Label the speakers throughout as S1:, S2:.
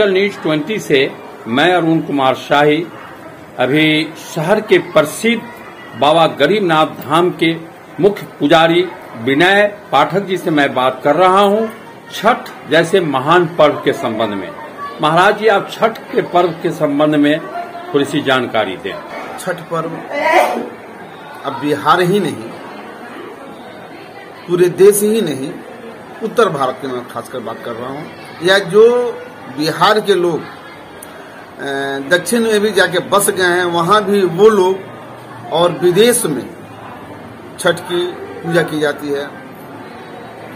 S1: Digital news 20 से मैं अरुण कुमार शाही, अभी शहर के प्रसिद्ध बाबा गरीबनाथ धाम के मुख्य पुजारी विनय पाठक जी से मैं बात कर रहा हूँ छठ जैसे महान पर्व के संबंध में। महाराज जी, आप छठ के पर्व के संबंध में थोड़ी सी जानकारी दें।
S2: छठ पर्व अब बिहार ही नहीं, पूरे देश ही नहीं, उत्तर भारत की मैं खासकर बात कर रहा हूँ। या जो बिहार के लोग दक्षिण में भी जाके बस गए हैं, वहाँ भी वो लोग और विदेश में छठ की पूजा की जाती है।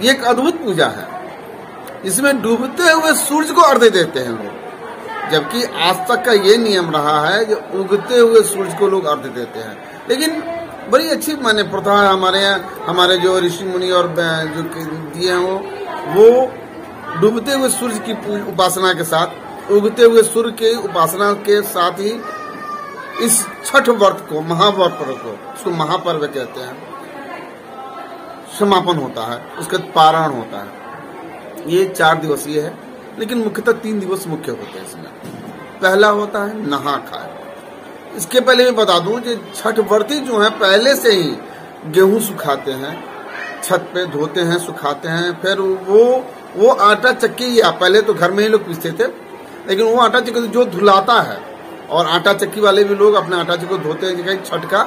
S2: ये एक अद्भुत पूजा है। इसमें डूबते हुए सूरज को अर्घ्य देते हैं लोग, जबकि आज तक का ये नियम रहा है जो उगते हुए सूरज को लोग अर्घ्य देते हैं। लेकिन बड़ी अच्छी माने प्रथा है हमारे यहाँ, हमारे जो ऋषि मुनि और जो कि दिए हैं वो वो डूबते हुए सूर्य की उपासना के साथ, उगते हुए सूर्य की उपासना के साथ ही इस छठ व्रत को, महाव्रत को उसको महापर्व कहते हैं। समापन होता है, उसके पारण होता है। ये चार दिवसीय है, लेकिन मुख्यतः तीन दिवस मुख्य होते हैं इसमें। पहला होता है नहा खाए। इसके पहले मैं बता दूँ कि छठ व्रती जो है, पहले से ही गेहूँ सुखाते हैं, छत पे धोते हैं, सुखाते हैं, फिर वो वो आटा चक्की, या पहले तो घर में ही लोग पीसते थे, लेकिन वो आटा चक्की जो धुलाता है, और आटा चक्की वाले भी लोग अपने आटा चक्की धोते हैं कहीं छठ का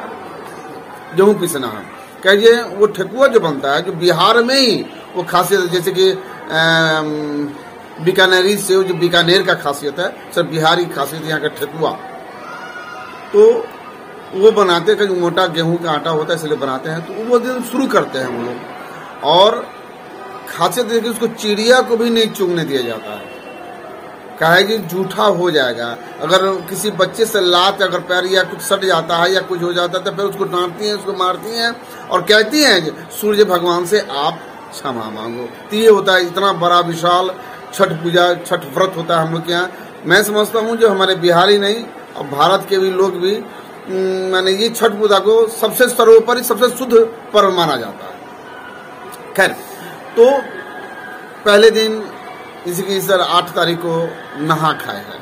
S2: गेहूँ पीसना है। कहिए वो ठेकुआ जो बनता है जो बिहार में ही वो खासियत जैसे कि बीकानेरी से जो बीकानेर का खासियत है सब बिहारी खासियत यहाँ का ठेकुआ। तो वो बनाते हैं, कहीं मोटा गेहूँ का आटा होता है, इसलिए बनाते हैं तो वो दिन शुरू करते हैं वो लोग। और खासियत देखिए उसको चिड़िया को भी नहीं चुगने दिया जाता है। कहे कि जूठा हो जाएगा। अगर किसी बच्चे से लात अगर पैर या कुछ सट जाता है या कुछ हो जाता है तो फिर उसको डांटती हैं, उसको मारती हैं और कहती हैं सूर्य भगवान से आप क्षमा मांगो। तो ये होता है, इतना बड़ा विशाल छठ पूजा, छठ व्रत होता है हम लोग के यहाँ। मैं समझता हूँ जो हमारे बिहारी नहीं, और भारत के भी लोग भी मैंने ये छठ पूजा को सबसे सर्वोपरि, सबसे शुद्ध पर्व माना जाता है। खैर। तो पहले दिन इसी की सर आठ तारीख को नहा खाए है।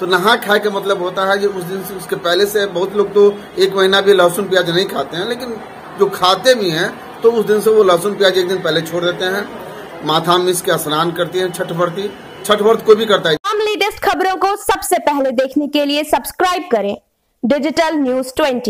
S2: तो नहा खाए का मतलब होता है जो उस दिन से उसके पहले से बहुत लोग तो एक महीना भी लहसुन प्याज नहीं खाते हैं, लेकिन जो खाते भी हैं तो उस दिन से वो लहसुन प्याज एक दिन पहले छोड़ देते हैं। माथा मिस के स्नान करती है, छठ व्रती। छठ व्रत कोई भी करता है।
S3: हम लेटेस्ट खबरों को सबसे पहले देखने के लिए सब्सक्राइब करें। Digital news 20